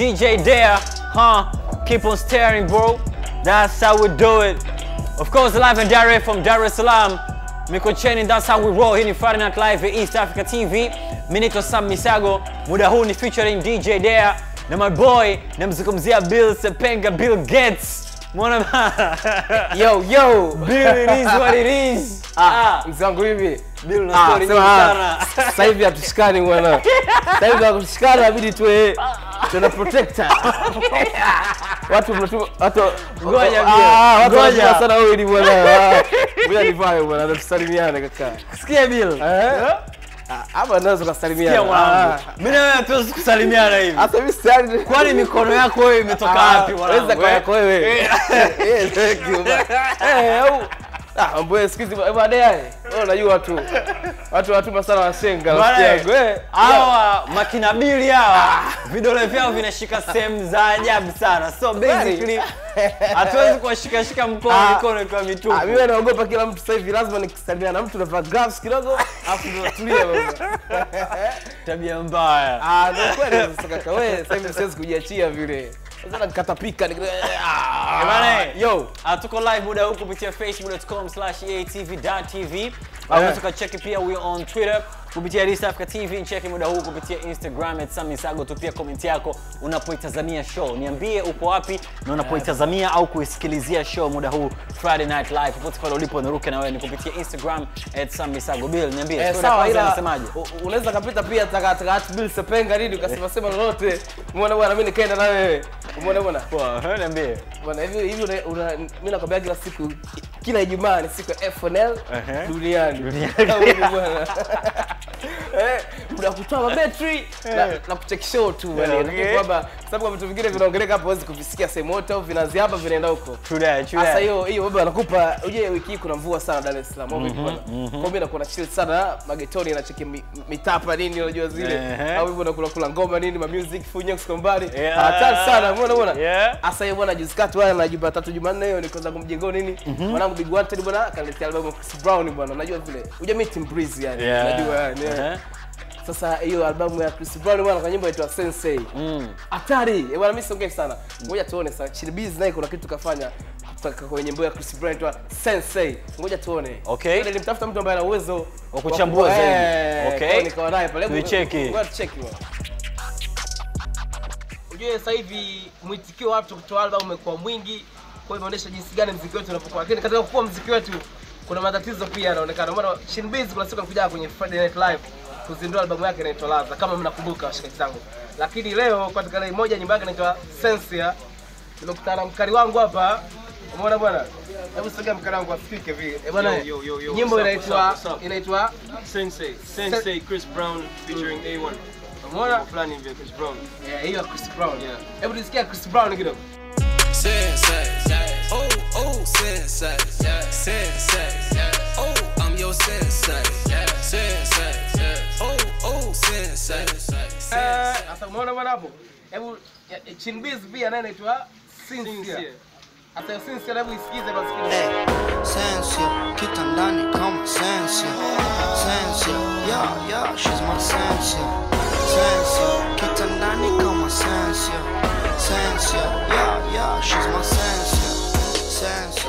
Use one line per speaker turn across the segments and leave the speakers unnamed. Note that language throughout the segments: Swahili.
DJ Dare, huh? Keep on staring, bro. That's how we do it. Of course, live and direct from Dar es Salaam. Mikocheni, that's how we roll. Hii ni Friday Night Live ya East Africa TV. Mimi naitwa Sam Misago. Muda huu ni featuring DJ Dare na my boy, namzungumzia Bill Sepenga, Bill Gates. Mwana
Yo yo.
Bill, it is what it is.
Ah, mzee wangu hivi.
Bill na
Ah,
story nyingi sana.
ah, Sasa hivi hatushikani bwana. Sasa hivi hatushikani inabidi tuwe tuna protector. Watu mnatuma watu
Ngoja,
Ah.
Ngoja.
sana wewe ni bwana. Bila Ngoja nivae bwana, tusalimiane kaka.
Sikia Bill.
Eh? ama Hapa naweza kusalimiana. Ah,
Mimi na wewe hatuwezi kusalimiana hivi.
Hata mimi sitani.
Kwani mikono yako wewe imetoka wapi mwanangu?
Weza kwa yako wewe. Eh, thank you. Eh, au Ah, siku hizi baadaye. Wewe unajua watu. Watu watuma sana wasenga rafiki yangu. Eh.
Hawa makinabili hawa vidole vyao vinashika sehemu za ajabu sana. So basically hatuwezi kuwashikashika mkono
Ah.
mikono ikiwa
Ah, mimi naogopa kila mtu sasa hivi lazima nikisalimia na mtu navaa gloves kidogo afu tulia baba.
Tabia mbaya.
Ah, ndio kweli sasa kaka wewe sasa hivi siwezi kujiachia vile. Sasa nikatapika nik ah, yo.
Ah, tuko live muda huu kupitia facebook.com slash eatv.tv au unaweza ukacheki pia we on twitter kupitia East Africa TV ncheki muda huu kupitia Instagram at Samisago tupia komenti yako unapoitazamia show niambie uko wapi na unapoitazamia au kuisikilizia show muda huu Friday Night Live popote pale ulipo niruke na wewe ni kupitia Instagram at Samisago Bill niambie
Eh, sawa ila unasemaje? unaweza kapita pia taka taka Bill Sepenga nini ukasema sema lolote. muone bwana mimi nikaenda na wewe. Umeona bwana?
poa niambie
Bwana hivi hivi una, mimi nakwambia kila siku kila Ijumaa ni siku ya FNL duniani.
Duniani.
Bwana. Eh, muda kutoa mabetri na, kuchekisho tu.
Yeah,
kwamba kwa sababu vitu vingine vinaongeleka hapo huwezi kuvisikia sehemu yote au vinaanzia hapa vinaenda huko. Sasa hiyo hiyo baba anakupa uje wiki hii kuna mvua sana Dar es Salaam. Vipi bwana? Kwa mimi nakuwa na chill sana magetoni na cheki mitapa nini unajua zile. Au hivyo nakula kula ngoma nini ma music funya kuskombali.
Yeah.
Hatari sana umeona
umeona.
Asa hiyo bwana juzi kati bwana na Jumatatu Jumanne hiyo niko zangu mjengoni nini. Mwanangu Big Wanted bwana akaletea albamu Chris Brown bwana. Unajua vile. Uja meet breeze yani. Unajua yani. Yeah. Sasa hiyo albamu ya Chris Brown bwana kwa nyimbo inaitwa Sensei.
Mm.
Hatari. Eh, bwana mimi siongei sana. Ngoja tuone sasa. Chili Biz naye kuna kitu kafanya kutoka kwenye nyimbo ya Chris Brown inaitwa Sensei. Ngoja tuone.
Okay.
Ndio Nilimtafuta mtu ambaye ana uwezo
Wa kuchambua zaidi.
Eh,
Okay.
nikawa naye pale.
Tuicheki.
Ngoja tucheki bwana. Ujue sasa hivi mwitikio wa watu kutoa albamu umekuwa mwingi, kwa hiyo inaonyesha jinsi gani mziki wetu unapokuwa. Lakini katika kukua mziki wetu kuna matatizo pia yanaonekana. Maana Shin Biz kuna siku alikuja kwenye Friday Night Live kuzindua albamu yake inaitwa Laza, kama mnakumbuka washikaji zangu. Lakini leo katika lei moja nyimbo yake inaitwa Sensia, nimekutana na mkali wangu hapa. Umeona bwana? Hebu sogea mkali wangu asikike vile. Eh bwana, nyimbo inaitwa inaitwa
Sensei, Sensei Chris Brown featuring A1.
umeona?
Fulani hivi Chris Brown.
Eh, hiyo Chris Brown.
Yeah.
Hebu nisikia Chris Brown kidogo.
Sensei, oh, sensei, sensei, oh, I'm your sensei, sensei, oh, oh, sensei,
Eh, Sasa umeona bwana hapo? Hebu Chinbiz pia naye anaitwa Sincere.
Sincere.
Hata Sincere hebu isikize basi kidogo.
Sensia, kitandani kama sensia Sensia, yeah, yeah, she's my sensia Sensia, kitandani kama sensia Sensia, yeah, yeah, she's my Sensia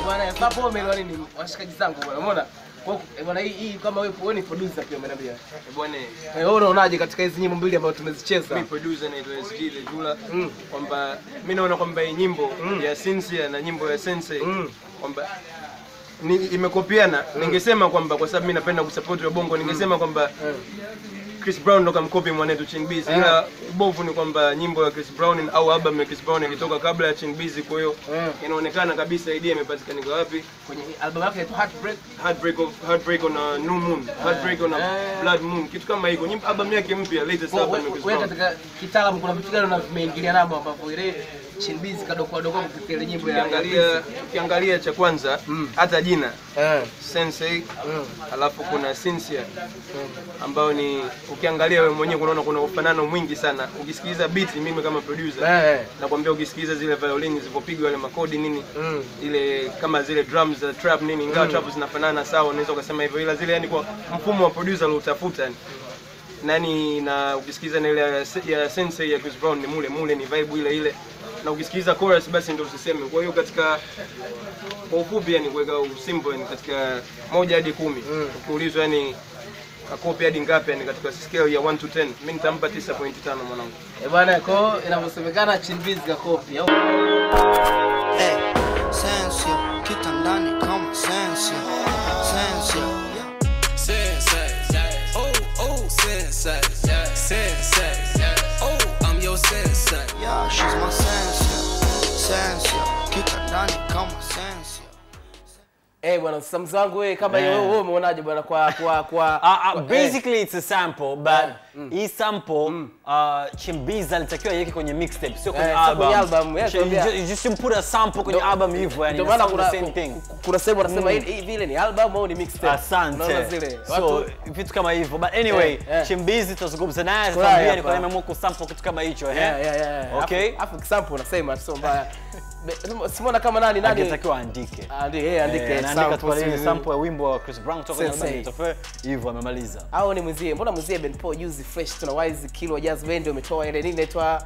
Bwana hapo umeelewa ni washikaji zangu bwana umeona? Kwa bwana hii hii kama wewe wewe ni producer pia umeniambia.
Eh, Bwana,
wewe unaonaje katika hizi nyimbo mbili ambazo tumezicheza?
Mimi producer naitwa SG Lejula
Mm.
kwamba mimi naona kwamba hii nyimbo ya Sincere na nyimbo ya Sensei
Mm.
kwamba imekopiana. Ningesema kwamba kwa sababu mimi napenda kusupport bongo, ningesema kwamba Chris Brown ndo kamkopi mwanetu Chin Biz, ila ubovu ni kwamba nyimbo ya Chris Brown au album ya Chris Brown ilitoka kabla ya Chin Biz, kwa hiyo
yeah.
inaonekana kabisa idea kwa wapi.
Kwenye album yake inaitwa Heartbreak.
Heartbreak of Heartbreak on a New Moon, Heartbreak on a
yeah.
Blood Moon, kitu kama hiko. Nyimbo album yake mpya latest album ya Chris Brown.
wewe katika kitaalamu kuna vitu gani unavimeingiliana nabo ambapo ile Chin Biz kadokoa dokoa kupitia nyimbo ya angalia,
Ukiangalia cha kwanza hata mm. jina
yeah.
Sensei, alafu kuna Sincere mm. ambao ni ukiangalia wewe mwenyewe unaona kuna ufanano mwingi sana. Ukisikiliza beat, mimi kama producer
yeah.
nakwambia, ukisikiliza zile violin zilipopigwa wale makodi nini
Mm.
ile kama zile drums za trap nini, ingawa mm. trap zinafanana sawa, unaweza ukasema hivyo, ila zile yani kwa mfumo wa producer aliotafuta yani nani na ukisikiza na ile ya Sensei ya Chris Brown ni mule mule, ni vibe ile ile, na ukisikiliza chorus basi ndio usiseme. Kwa hiyo katika kwa ufupi, yani kuweka usimple, yani katika moja hadi kumi mm. ukiulizwa, yani akopi hadi ngapi, yani katika scale ya 1 to 10 mimi nitampa 9.5 mwanangu.
Eh bwana, kwa inavyosemekana chimbizi kakopi au eh bwana, sasa mzangu wewe kama
Eh.
wewe yeah. umeonaje bwana kwa kwa kwa
Uh, uh,
kwa-
basically it's a sample but hii sample mm. uh, Chimbiza alitakiwa iweke kwenye mixtape sio kwenye
Eh,
album.
album, yeah,
You you just put a sample kwenye
no,
album hivyo yani
ndio maana kuna
same thing.
kuna sehemu wanasema hii hii vile ni album au ni mixtape.
Asante.
zile
So vitu kama hivyo but anyway
yeah, yeah.
Chimbizi tutazungumza naye atatuambia ni kwa nini ameamua kusample kitu kama hicho eh.
yeah yeah yeah.
Okay.
Afu- sample kisample unasema sio mbaya. Simona kama nani nani
Angetakiwa aandike.
Aandike, yeye andike
Eh,
sample,
sample ya wimbo wa Chris Brown kutoka kwenye album Tofe hivyo amemaliza.
au ni mwenzie mbona mwenzie Ben Paul juzi fresh tuna wise kilo jazz band umetoa ile nini inaitwa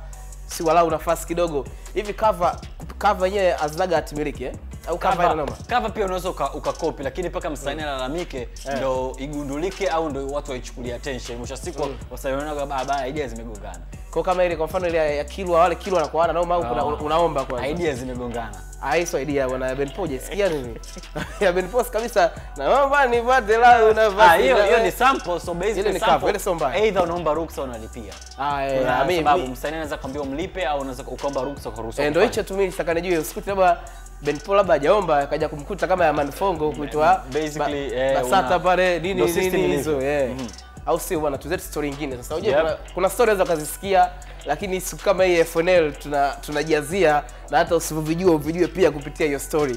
si walau nafasi kidogo. Hivi cover cover yenyewe azlaga atimiliki eh? Au cover ina noma?
Cover pia unaweza uka- ukakopi lakini mpaka msanii alalamike yeah. ndo igundulike au ndo watu waichukulie attention. Mwisho siku mm. wasanii wanaona baba idea zimegongana.
Kwa kama ile kwa mfano ile ya- kilo wale kilo wanakuwa na noma au
Ah.
unaomba kwanza?
Idea zimegongana
Ah, hii idea bwana Ben Paul jisikia nini? Ya Ben Paul kabisa naomba nipate la
Ah,
unavasi
hiyo hiyo ni sample so basically
ni cover,
sample
ile sio mbaya.
either unaomba ruksa unalipia.
Ah eh
Kuna
mimi
sababu msanii anaweza kwambia umlipe au unaweza ukaomba ruksa kwa ruhusa
Ndio ndo hicho tu mimi sitaka nijue usikuti labda Ben Paul labda hajaomba akaja kumkuta kama ya Manfongo kuitwa
eh,
Basata pale nini nini hizo eh au sio bwana tuzetu story nyingine sasa. Unajua
Yep.
kuna, kuna story unaweza ukazisikia lakini siku kama hii FNL tunajazia tuna na hata usivyovijua uvijue pia kupitia hiyo story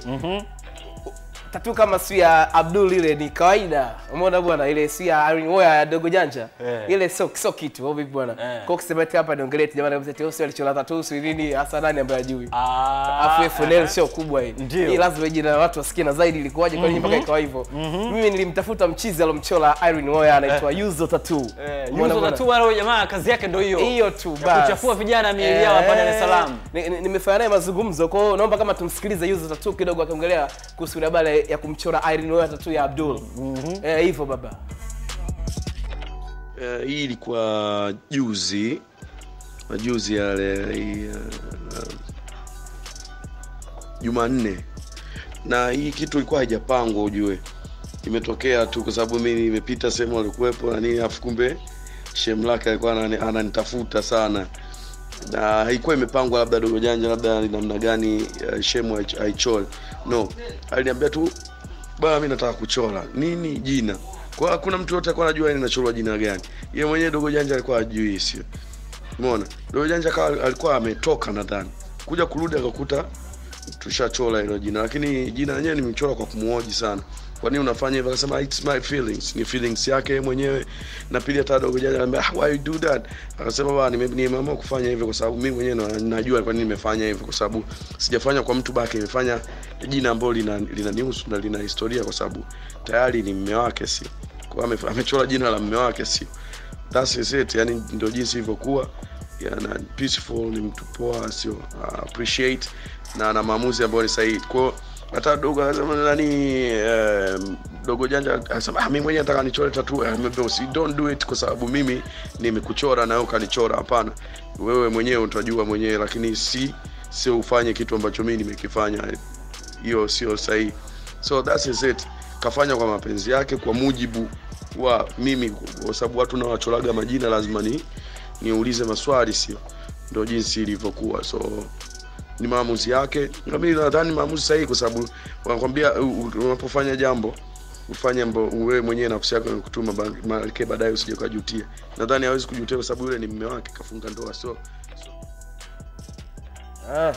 tatu kama si ya Abdul ile ni kawaida. Umeona bwana, ile si ya Irene Uwoya ya dogo janja
Yeah.
ile sio sio kitu au vipi bwana?
Yeah.
Kwa kusema eti hapa niongelee eti jamani, kabisa eti sio alichola tatu si nini hasa nani ambaye ajui?
Ah,
Afu FNL sio kubwa hii. Hii lazima ije na watu wasikie na zaidi ilikuwaje kwa nini mpaka ikawa hivyo. Mimi nilimtafuta mchizi alomchola Irene Uwoya anaitwa Yuzo Tattoo.
eh, Yuzo
bwana?
Tattoo wale jamaa kazi yake ndio hiyo
hiyo tu
Ya
basi.
kuchafua vijana miili yao hapa Dar es Salaam.
Ni- ni- Nimefanya naye mazungumzo, kwa hiyo naomba kama tumsikilize Yuzo Tattoo kidogo akiongelea kuhusu habari ya kumchora Irene Uwoya tatu ya Abdul. Mm Eh, hivyo baba.
uh, hii ilikuwa juzi. Majuzi yale hii, eh, Jumanne, na hii kitu ilikuwa haijapangwa ujue, imetokea tu kwa sababu mi nimepita sehemu alikuwepo na nini, afu kumbe shem lake alikuwa ananitafuta sana na haikuwa imepangwa labda dogo janja labda ni namna gani uh, shemu aichole no. Aliniambia tu bana mi nataka kuchora. Nini? Jina. Kwa hakuna mtu yote alikuwa anajua ninachorwa jina gani. Yeye mwenyewe dogo janja alikuwa ajui sio? Umeona? Dogo janja kawa alikuwa ametoka nadhani. Kuja kurudi akakuta tushachora hilo jina. Lakini jina lenyewe nimechora kwa kumuoji sana kwa nini unafanya hivyo? Akasema it's my feelings. Ni feelings yake yeye mwenyewe. Na pili hata dogo jaji anambia ah, why you do that? Akasema bwana nimeamua kufanya hivyo kwa sababu mimi mwenyewe na- najua kwa nini nimefanya hivyo kwa sababu sijafanya kwa mtu baki nimefanya jina ambalo lina linanihusu na lina historia kwa sababu tayari ni mume wake si? Kwa ame- amechora jina la mume wake si? That's is it yani ndio jinsi ilivyokuwa. Yana peaceful ni mtu poa sio uh, appreciate na na maamuzi ambayo ni sahihi. Kwa hiyo hata dogo anasema nani eh, dogo janja anasema ah, mimi mwenyewe nataka nichore tatu usi don't do it kwa sababu mimi nimekuchora na wewe ukanichora. Hapana. Wewe mwenyewe utajua mwenyewe lakini si sio ufanye kitu ambacho mimi nimekifanya. Hiyo sio sahihi. So that is it. Kafanya kwa mapenzi yake kwa mujibu wa mimi kwa sababu watu nawachoraga majina lazima ni niulize maswali sio. Ndo jinsi ilivyokuwa. So ni maamuzi yake. Mimi nadhani maamuzi sahihi kwa sababu wanakwambia unapofanya jambo ufanye mbo wewe mwenyewe nafsi yako kutuma malike baadaye usije ukajutia. Nadhani hawezi kujutia kwa sababu yule ni mme wake kafunga ndoa so.
Ah.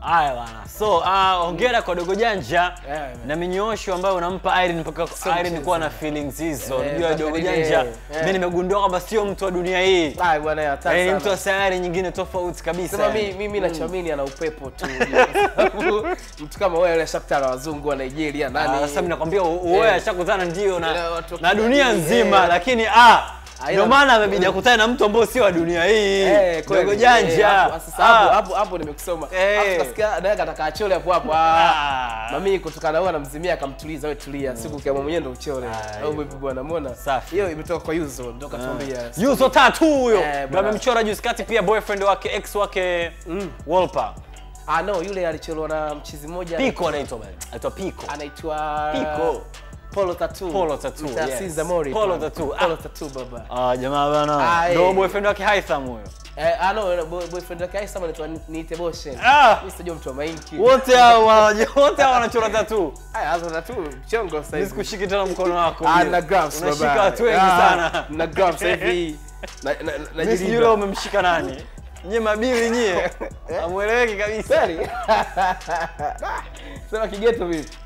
Haya bana. So, uh, hongera kwa dogo janja
Yeah,
na minyoosho ambayo unampa Irene mpaka Irene kuwa na feelings hizo. Unajua
yeah,
dogo janja,
yeah.
mimi nimegundua kwamba sio mtu wa dunia hii.
Ah, bwana ya tasa.
Eh, ni mtu wa sayari nyingine tofauti kabisa.
Sema mimi mimi nachamini ana upepo tu. Mtu kama wewe Shakhtar na wazungu wa Nigeria
Ah,
nani?
Sasa mimi nakwambia
wewe
ashakutana ndio na na dunia nzima lakini ah
Ah,
Ndio maana amebidi akutane na mtu ambaye sio wa dunia hii.
Eh.
Dogo
Eh,
janja.
hapo- hapo
Ah.
hapo hapo nimekusoma.
hey.
Hapo kasikia naye kataka achole hapo hapo. Ah.
Ah.
Mami kutokana huwa anamzimia akamtuliza wewe tulia. Siku kama mwenyewe ndio uchole. Au vipi bwana muona
Safi.
Hiyo imetoka kwa Yuzo, ndio katuambia.
Yuzo tatu huyo.
Eh,
Ndio amemchora juzi kati pia boyfriend wake ex wake Wolper.
Ah no, yule alichelewa na mchizi mmoja.
Pico anaitwa bwana. Anaitwa Pico.
anaitwa
Pico.
Polo Tattoo.
Polo Tattoo, yes.
Mori.
Polo. Tattoo, ah.
Polo Tattoo baba.
Ah, jamaa bwana.
Ah,
Ndio boyfriend wake Haitham huyo.
Eh, ah no, boy- boyfriend wake Haitham anaitwa Niite Boshen.
Ah.
Mimi sijui mtu wa mainki.
Wote hao wote hao wanachora tattoo.
Haya, hasa tattoo mchongo sasa hivi.
Nisikushike tena mkono wako.
Ah, na gloves baba.
Unashika watu wengi
Ah,
sana.
Na gloves hivi. Na na na
Mimi
Yule
umemshika nani? nye mabili nyie. Amueleweki kabisa.
Sema kigeto vipi?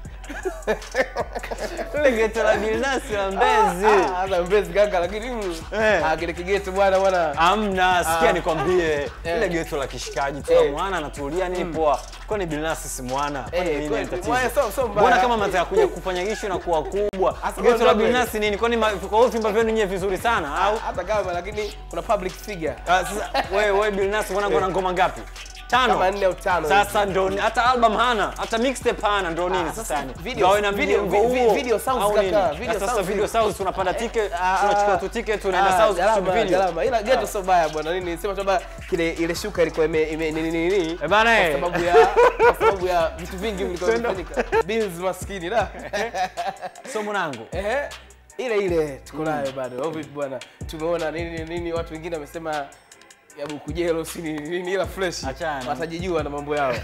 Ile geto la Bilnasi la Mbezi.
Ah, hata mbezi kaka lakini mm,
Eh.
ah kile kigeto bwana bwana.
Amna, sikia
Ah.
nikwambie.
Eh.
Ile geto la kishikaji tu
Eh.
mwana anatulia nini poa. Kwani Bilnasi si mwana?
Eh,
nini tatizo?
mwana so so mbaya.
Mbona kama mnataka kuja kufanya issue na kuwa kubwa? Geto la. Bilnasi nini? Kwani ma- kwa hiyo vimba vyenu nyewe vizuri sana au?
Hata kama lakini kuna public figure.
Ah, Sasa wewe wewe Bilnasi mwana ngoma ngapi? Tano.
Kama nne au tano.
Sasa ndo hata album hana, hata mixtape hana ndo nini
Ah,
sasa
sasa
ni?
video-
Gawe na
video- ngo
huo.
video sounds kaka, video
sounds. Sasa video sounds tunapanda ticket,
Ah,
tunachukua tu ticket tunaenda
ah,
sounds kwa video.
gharama. Ila ghetto sio baya bwana. Nini sema tu baba kile ile shuka ilikuwa ime nini nini.
Eh bana eh.
Kwa sababu ya sababu ya vitu vingi vilikuwa vinafanyika. Bills maskini la.
So mwanangu.
Ehe. Ile ile tuko nayo bado. Au vipi bwana? Tumeona nini nini watu wengine wamesema ya bukujelo si nini ila fresh.
Achana.
Watajijua na mambo yao.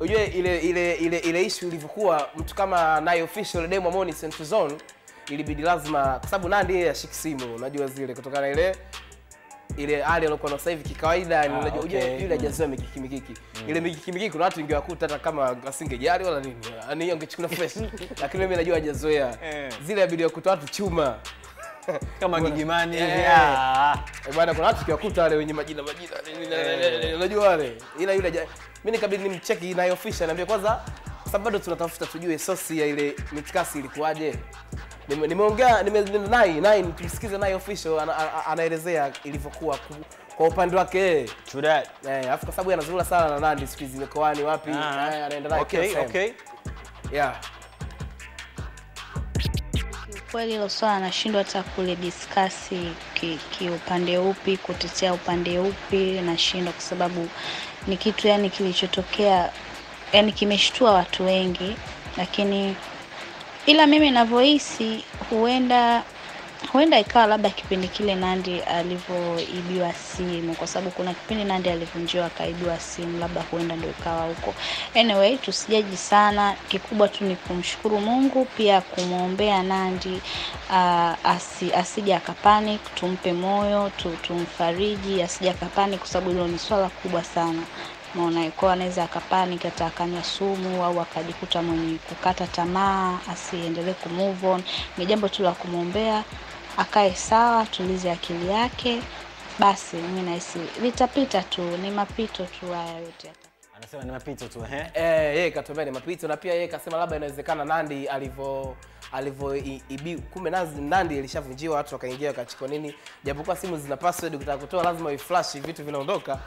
Unajua ile ile ile ile issue ilivyokuwa mtu kama Nai official demo Moni Central Zone ilibidi lazima kwa sababu Nandi yeye ashiki simu unajua zile kutokana na ile ile hali alikuwa na sasa hivi kikawaida
Ah,
unajua
okay.
yule hajazoea mikiki mikiki ile mikiki mikiki kuna watu ingewakuta hata kama asingejali wala nini yani angechukua fresh lakini mimi najua hajazoea
Eh.
zile abidi wakuta watu chuma
Kama gigimani.
Eh. Eh, bwana kuna watu tukiwakuta wale wenye majina majina unajua wale ila yule mimi nikabidi nimcheki nayo official niambie kwanza kwa sababu bado tunatafuta tujue sosi ya ile mitikasi ilikuwaje Nime- nimeongea nime nai nai tumsikize naye official ana- ana- anaelezea ilivyokuwa kwa upande wake
True that.
eh afu kwa sababu anazurura sana na Nandi siku hizi mikoani wapi
Ah.
eh, anaenda naye
Okay, okay.
yeah
Kiukweli hilo swala nashindwa hata kulidiskasi ki- kiupande upi, kutetea upande upi, nashindwa kwa sababu ni kitu yani kilichotokea, yani kimeshtua watu wengi, lakini ila mimi navyohisi huenda huenda ikawa labda kipindi kile Nandi alivyoibiwa simu, kwa sababu kuna kipindi Nandi alivunjiwa akaibiwa simu, labda huenda ndio ikawa huko. Anyway, tusijaji sana, kikubwa tu ni kumshukuru Mungu, pia kumwombea Nandi uh, asi, asije akapanic, tumpe moyo tu, tumfariji asije akapanic, kwa sababu hilo ni swala kubwa sana maona kwa anaweza akapanic hata akanywa sumu au akajikuta mwenye kukata tamaa, asiendelee kumove on. Ni jambo tu la kumwombea akae sawa, tulize akili yake, basi mimi nahisi litapita tu, ni mapito tu haya yote.
Anasema ni mapito tu eh.
Eh, yeye katuambia ni mapito na pia yeye kasema labda inawezekana Nandi alivyo ibi kumbe Nandi, Nandi ilishavunjiwa watu wakaingia wakachukua nini, japokuwa simu zina password, kutaka kutoa lazima uiflash, vitu vinaondoka.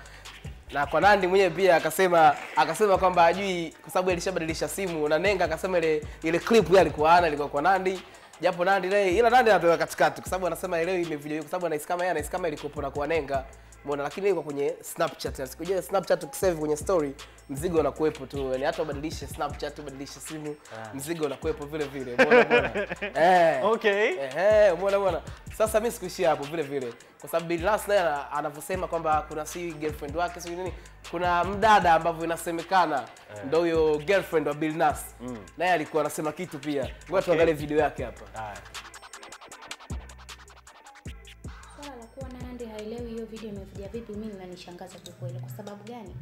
Na kwa Nandi mwenyewe pia akasema akasema kwamba ajui kwa sababu alishabadilisha simu na Nenga akasema ile ile clip yeye alikuwa ana ilikuwa kwa Nandi. Japo Nandi naye ila Nandi anatoka katikati kwa sababu anasema leo imevuja kwa sababu anahisi kama yeye anahisi kama ilikuwa na kwa Nenga Mbona lakini ilikuwa kwenye Snapchat. Na Sikujua Snapchat ukisave kwenye story mzigo unakuwepo tu. Yaani hata ubadilishe Snapchat, ubadilishe simu, mzigo unakuwepo vile vile. Mbona mbona. Eh.
Okay.
Eh, mbona mbona. Sasa mimi sikuishia hapo vile vile. Kwa sababu Bill Nass naye ana- anavyosema kwamba kuna si girlfriend wake si nini. Kuna mdada ambavyo inasemekana ndio huyo girlfriend wa Bill Nass. Naye alikuwa anasema kitu pia. Ngoja tuangalie video yake hapa.
Haya.
Kuwa haelewi hiyo video imevuja vipi, mimi linanishangaza kwa kweli. Kwa sababu gani?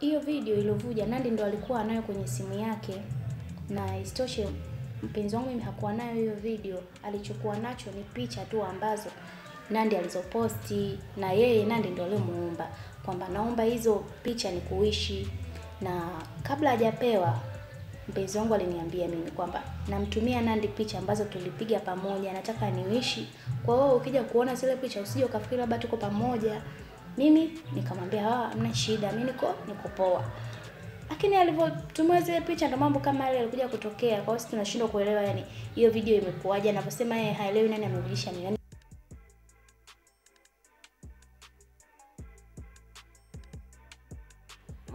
Hiyo video iliyovuja Nandy ndo alikuwa nayo kwenye simu yake, na isitoshe mpenzi wangu mimi hakuwa nayo hiyo video. alichukua nacho ni picha tu ambazo Nandi alizoposti, na yeye Nandi ndo aliyomuomba kwamba naomba hizo picha ni kuishi, na kabla hajapewa mpenzi wangu aliniambia mimi kwamba namtumia Nandi picha ambazo tulipiga pamoja, nataka niishi. Kwa hiyo ukija kuona zile picha usije ukafikiri labda tuko pamoja. Mimi nikamwambia ah, hamna shida, mimi niko niko poa. Lakini alivyotumia zile picha ndo mambo kama yale yalikuja kutokea. Kwa hiyo tunashindwa kuelewa yani hiyo video imekuwaje, anavyosema yeye haelewi nani amerudisha nini.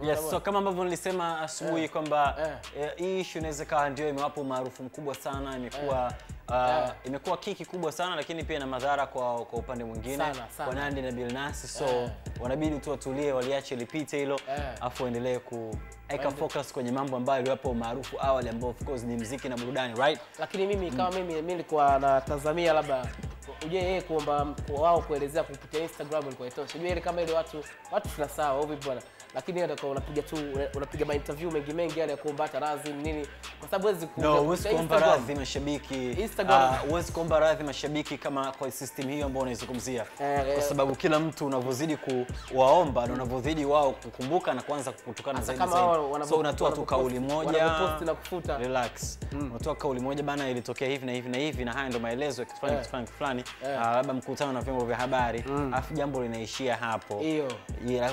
Yes, so kama ambavyo nilisema asubuhi kwamba yeah. hii issue inaweza kawa ndio imewapa umaarufu mkubwa sana, imekuwa uh, imekuwa kiki kubwa sana, lakini pia na madhara kwa kwa upande mwingine kwa Nandy na Billnass, so
yeah.
wanabidi tu watulie, waliache lipite hilo
yeah.
afu waendelee kuweka focus kwenye mambo ambayo yaliwapa umaarufu awali, ambao of course ni mziki na burudani right?
lakini mimi kama mimi mimi nilikuwa natazamia labda uje yeye kuomba wao kuelezea kupitia Instagram ilikuwa itosha. Unajua ile kama ile watu watu tunasahau au vipi bwana. Lakini yeye unapiga tu unapiga ma interview mengi mengi yale ya kuomba hata radhi nini kwa sababu huwezi ku-
No, huwezi kuomba radhi mashabiki.
Instagram.
huwezi huwezi kuomba radhi mashabiki kama kwa system hiyo ambayo unaizungumzia.
Eh,
Kwa
eh.
sababu kila mtu unavyozidi kuwaomba na unavyozidi wao kukumbuka na kuanza
kukutukana
zaidi zaidi. So unatoa tu kauli moja.
na kufuta.
Relax. Unatoa kauli moja bana ilitokea hivi na hivi na hivi na haya ndio maelezo ya kitu fulani
Eh.
kitu fulani fulani.
Eh.
Ah, labda mkutano na vyombo vya habari. afu jambo linaishia hapo.
Hiyo.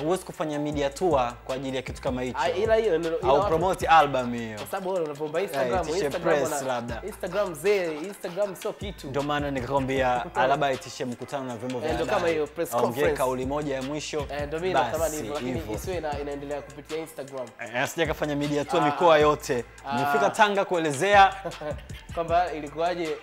Huwezi kufanya media tour kwa ajili ya kitu kama hicho.
Ah, ila hiyo
Au promote album hiyo.
kwa sababu wewe unapoomba Instagram
yeah,
Instagram
press labda.
Instagram zee Instagram sio kitu.
Ndio maana nikakwambia labda itishe mkutano na vyombo vya
Eh, ndio
habari.
kama hiyo press conference, ongea
kauli moja ya mwisho.
Eh, ndio mimi natamani hivyo lakini isiwe ina, inaendelea kupitia Instagram.
Eh, Asija kafanya media tu mikoa yote. nifika Tanga kuelezea
kwamba ilikuwaje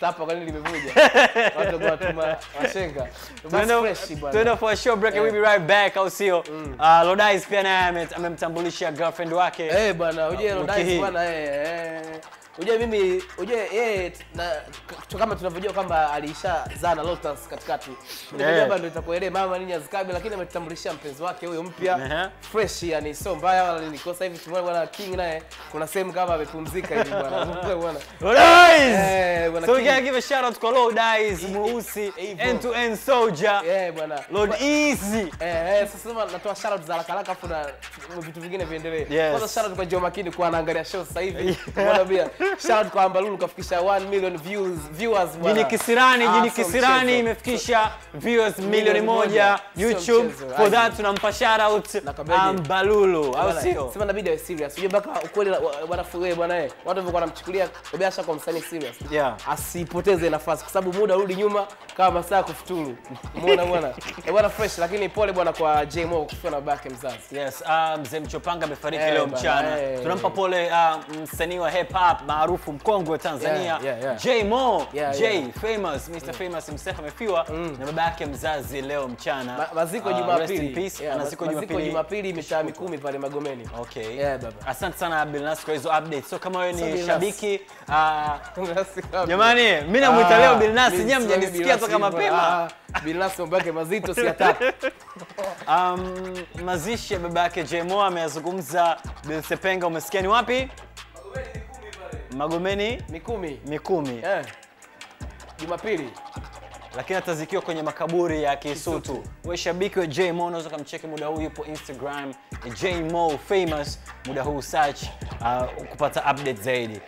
tapa kwa nini limevuja watu kwa tuma washenga
Tuende-
fresh bwana
tuende for a show break and we'll be right back au sio? Uh, Lodais pia naye ame- amemtambulisha girlfriend wake.
eh bwana uje
wiki
Rodais
hii.
bwana eh uje mimi unajua yeye na kama tunavyojua kwamba alishazaa na Lotus katikati ndio bado ndio itakuelewa mama nini azikabi lakini ametambulishia mpenzi wake huyo mpya
Ehe.
fresh yani sio mbaya wala nini kwa hivi tumeona bwana King naye kuna sehemu kama amepumzika hivi bwana bwana
Lodais!
eh bwana
So we
can
gotta give a shout out kwa Lodais, mweusi,
hivyo.
end to end soldier.
eh bwana
Lord Easy.
Eh, eh, sasa sema natoa shout out za haraka haraka afu na vitu vingine viendelee. Kwanza shout out kwa Joe Makini kwa anaangalia show sasa hivi. Bwana pia. Shout out kwa Ambalulu kafikisha 1 million views viewers bwana.
Jini Kisirani,
Ah,
Jini Kisirani imefikisha viewers milioni moja. YouTube. For that tunampa shout out
Nakwambiaje?
Ambalulu, au sio?
Sema inabidi awe serious. Unajua mpaka ukweli wanafuwe bwana wewe bwana eh. Watu walikuwa wanamchukulia biashara kwa msanii serious.
Yeah.
Asipoteze nafasi kwa sababu muda urudi nyuma kama masaa kufuturu. Umeona bwana? Eh bwana fresh lakini pole bwana kwa Jmo kufiwa na babake mzazi.
Yes, uh, mzee Mchopanga amefariki
Eh,
leo mchana.
eh.
Tunampa pole uh, msanii wa hip hop maarufu mkongwe wa Tanzania
Yeah, yeah, yeah.
J Mo,
Yeah,
J
yeah.
famous, Mr mm. famous himself amefiwa mm. na baba yake mzazi leo mchana.
Ma, maziko
Uh,
Jumapili. Yeah,
Anaziko Jumapili.
Jumapili mitaa Mikumi pale Magomeni.
Okay.
Yeah, baba.
Asante sana Abdul Nasir kwa hizo updates. So kama wewe ni
so,
shabiki uh,
Jamani,
mimi namuita leo Abdul Nasir nyinyi mjanisikia toka mapema.
Bilnas mambo yake mazito si hataki.
Um, mazishi ya baba yake Jmo ameyazungumza Bill Sepenga, umesikia ni wapi? Magomeni
Mikumi.
Mikumi,
Eh. Jumapili.
lakini atazikiwa kwenye makaburi ya Kisutu. Wewe shabiki wa Jmo unaweza kumcheki muda huu, yupo Instagram Jmo famous, muda huu search uh, kupata update zaidi.